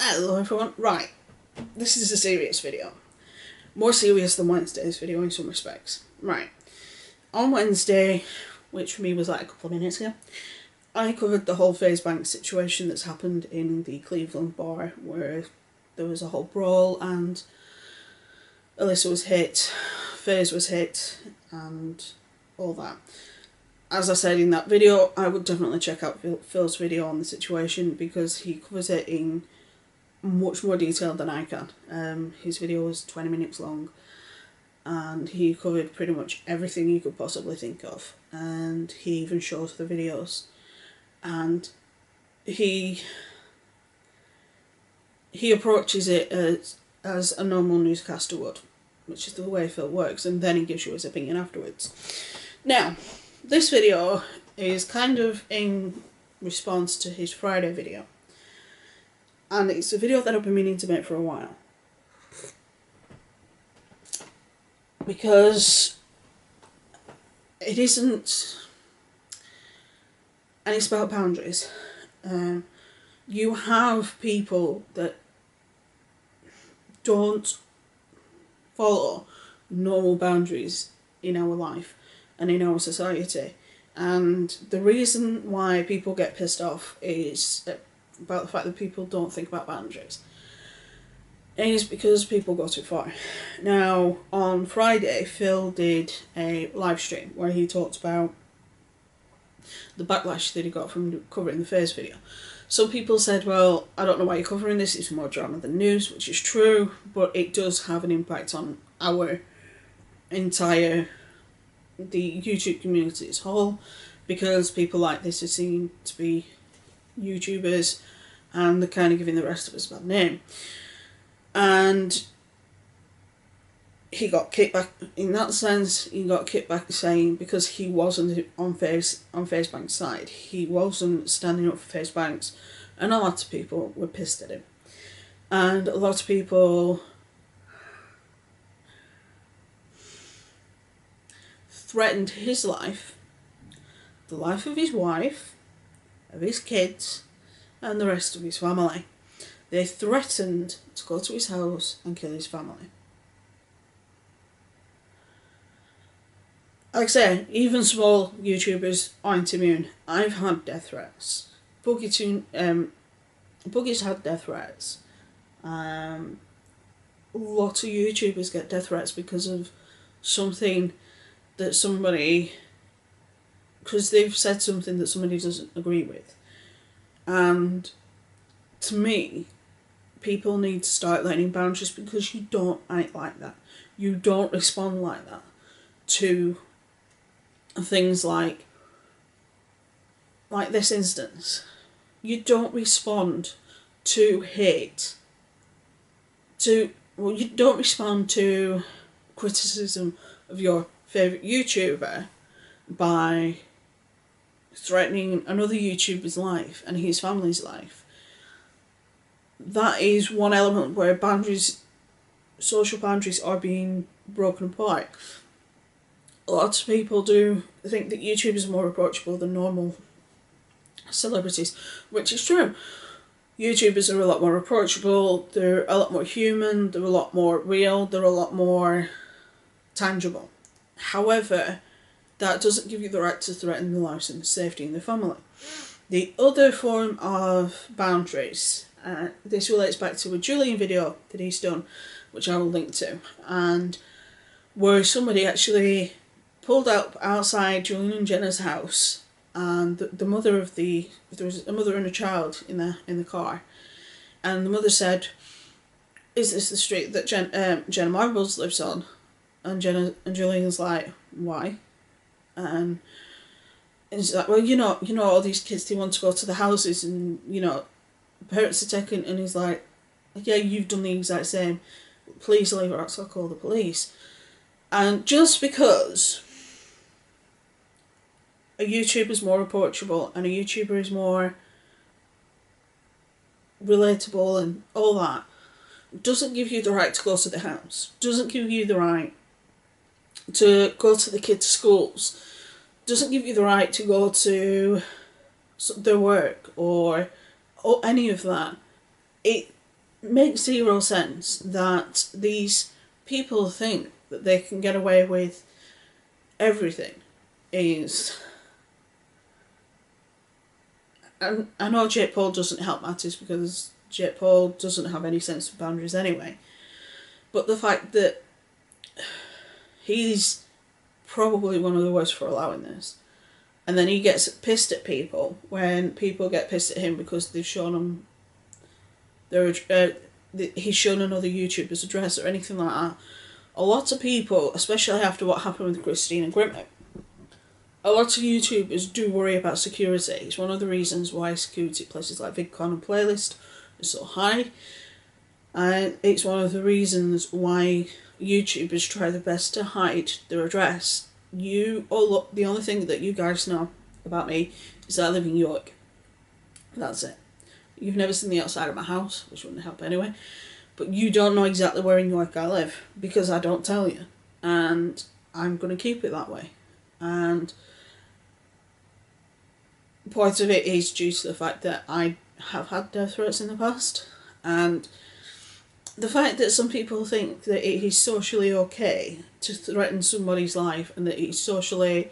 Hello everyone. Right, this is a serious video. More serious than Wednesday's video in some respects. Right, on Wednesday, which for me was like a couple of minutes ago, I covered the whole FaZe Bank situation that's happened in the Cleveland bar where there was a whole brawl and Alissa was hit, FaZe was hit, and all that. As I said in that video, I would definitely check out Phil's video on the situation because he covers it in much more detail than I can. Um, his video was 20 minutes long and he covered pretty much everything you could possibly think of. And he even shows the videos. And he he approaches it as as a normal newscaster would which is the way Phil works and then he gives you his opinion afterwards. Now this video is kind of in response to his Friday video and it's a video that I've been meaning to make for a while. Because it isn't, and it's about boundaries. Um, you have people that don't follow normal boundaries in our life and in our society. And the reason why people get pissed off is about the fact that people don't think about boundaries is because people go too far. Now, on Friday, Phil did a live stream where he talked about the backlash that he got from covering the first video. Some people said, well, I don't know why you're covering this, it's more drama than news, which is true, but it does have an impact on our entire, the YouTube community as a whole, because people like this are seen to be YouTubers and they're kind of giving the rest of us a bad name. And he got kicked back in that sense. He got kicked back saying because he wasn't on face on FaZe Bank's side, he wasn't standing up for FaZe Banks, and a lot of people were pissed at him, and a lot of people threatened his life, the life of his wife, of his kids, and the rest of his family. They threatened to go to his house and kill his family. Like I say, even small YouTubers aren't immune. I've had death threats. Boogie Tune, um, Boogie's had death threats. Um, lots of YouTubers get death threats because of something that somebody because they've said something that somebody doesn't agree with. And to me, people need to start learning boundaries because you don't act like that. You don't respond like that to things like like this instance. You don't respond to hate to well you don't respond to criticism of your favourite YouTuber by threatening another YouTuber's life and his family's life. That is one element where boundaries, social boundaries, are being broken apart. Lots of people do think that YouTubers are more approachable than normal celebrities, which is true. YouTubers are a lot more approachable, they're a lot more human, they're a lot more real, they're a lot more tangible. However, that doesn't give you the right to threaten the lives and the safety in the family. The other form of boundaries, uh, this relates back to a Julien video that he's done, which I will link to, and where somebody actually pulled up outside Julien and Jenna's house, and the, the mother of the there was a mother and a child in the in the car, and the mother said, "Is this the street that Jen, um, Jenna Marbles lives on?" And Jenna and Julien's like, "Why?" And it's like, well, you know, you know, all these kids they want to go to the houses, and you know, parents are taking, and he's like, yeah, you've done the exact same. Please leave out, so I'll call the police. And just because a YouTuber is more approachable and a YouTuber is more relatable and all that, doesn't give you the right to go to the house. Doesn't give you the right to go to the kids' schools doesn't give you the right to go to their work or or any of that. It makes zero sense that these people think that they can get away with everything is and I know Jake Paul doesn't help matters because Jake Paul doesn't have any sense of boundaries anyway. But the fact that he's probably one of the worst for allowing this. And then he gets pissed at people when people get pissed at him because they've shown him their uh, he's shown another YouTuber's address or anything like that. A lot of people, especially after what happened with Christina Grimmie, a lot of YouTubers do worry about security. It's one of the reasons why security places like VidCon and Playlist are so high. And it's one of the reasons why YouTubers try their best to hide their address. You all look the only thing that you guys know about me is that I live in York. That's it. You've never seen the outside of my house, which wouldn't help anyway. But you don't know exactly where in York I live because I don't tell you. And I'm going to keep it that way. And part of it is due to the fact that I have had death threats in the past. And the fact that some people think that it is socially okay to threaten somebody's life and that it's socially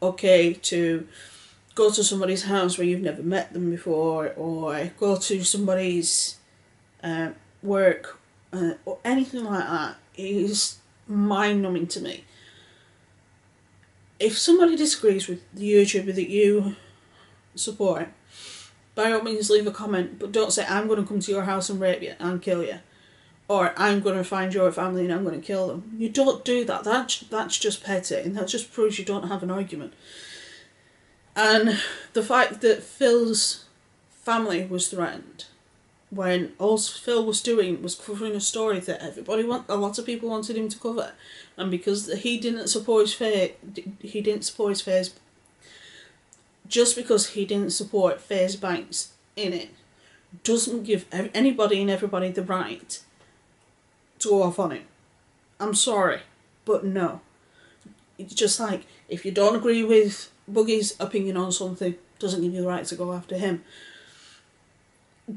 okay to go to somebody's house where you've never met them before or go to somebody's uh, work uh, or anything like that is mind numbing to me. If somebody disagrees with the YouTuber that you support, by all means leave a comment, but don't say, I'm going to come to your house and rape you and kill you or I'm going to find your family and I'm going to kill them. You don't do that. That's, that's just petty and that just proves you don't have an argument. And the fact that Phil's family was threatened when all Phil was doing was covering a story that everybody want, a lot of people wanted him to cover, and because he didn't support his fair, he didn't support his fairs. Just because he didn't support FaZe Banks in it, doesn't give anybody and everybody the right go off on it. I'm sorry, but no. It's just like if you don't agree with Boogie's opinion on something, doesn't give you the right to go after him.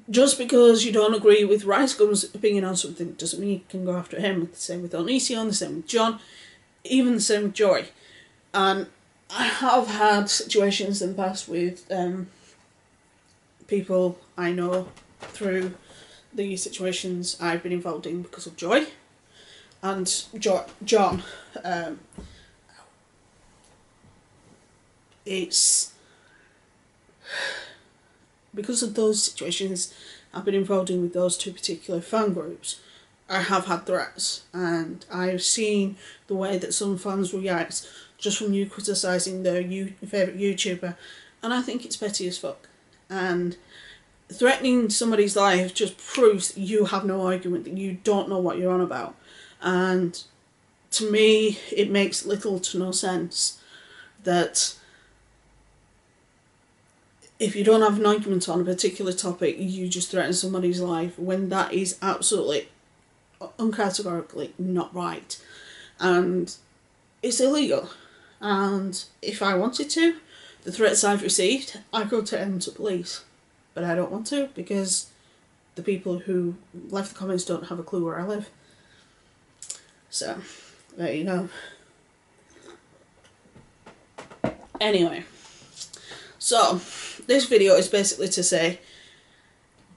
Just because you don't agree with RiceGum's opinion on something doesn't mean you can go after him. The same with Onision, the same with John, even the same with Joy. And I have had situations in the past with um, people I know through the situations I've been involved in because of Joy and jo- John. Um, it's because of those situations I've been involved in with those two particular fan groups. I have had threats, and I've seen the way that some fans react just from you criticising their you, favourite YouTuber, and I think it's petty as fuck. And threatening somebody's life just proves you have no argument, that you don't know what you're on about. And to me, it makes little to no sense that if you don't have an argument on a particular topic, you just threaten somebody's life when that is absolutely, uncategorically not right. And it's illegal. And if I wanted to, the threats I've received, I could take them to police but I don't want to because the people who left the comments don't have a clue where I live. So, there you go. Anyway, so this video is basically to say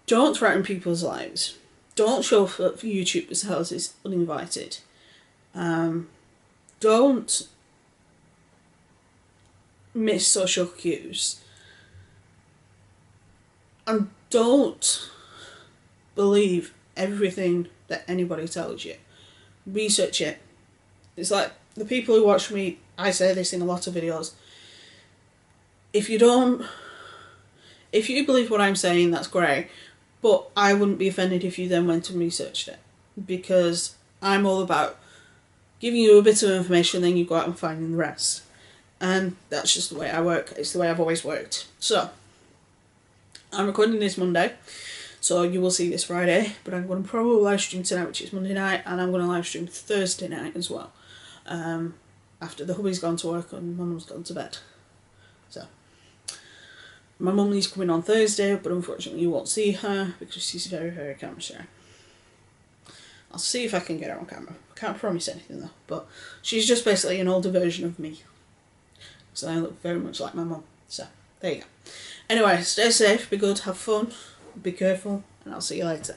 don't threaten people's lives. Don't show up for YouTubers' houses uninvited. Um, don't miss social cues and don't believe everything that anybody tells you. Research it. It's like the people who watch me, I say this in a lot of videos. If you don't, if you believe what I'm saying, that's great. But I wouldn't be offended if you then went and researched it. Because I'm all about giving you a bit of information, then you go out and finding the rest. And that's just the way I work. It's the way I've always worked. So, I'm recording this Monday, so you will see this Friday, but I'm going to probably live stream tonight, which is Monday night, and I'm going to live stream Thursday night as well. Um, after the hubby's gone to work and my mum's gone to bed. So, my mum is coming on Thursday, but unfortunately you won't see her because she's very, very camera shy. I'll see if I can get her on camera. I can't promise anything though, but she's just basically an older version of me. So I look very much like my mum. So, there you go. Anyway, stay safe, be good, have fun, be careful, and I'll see you later.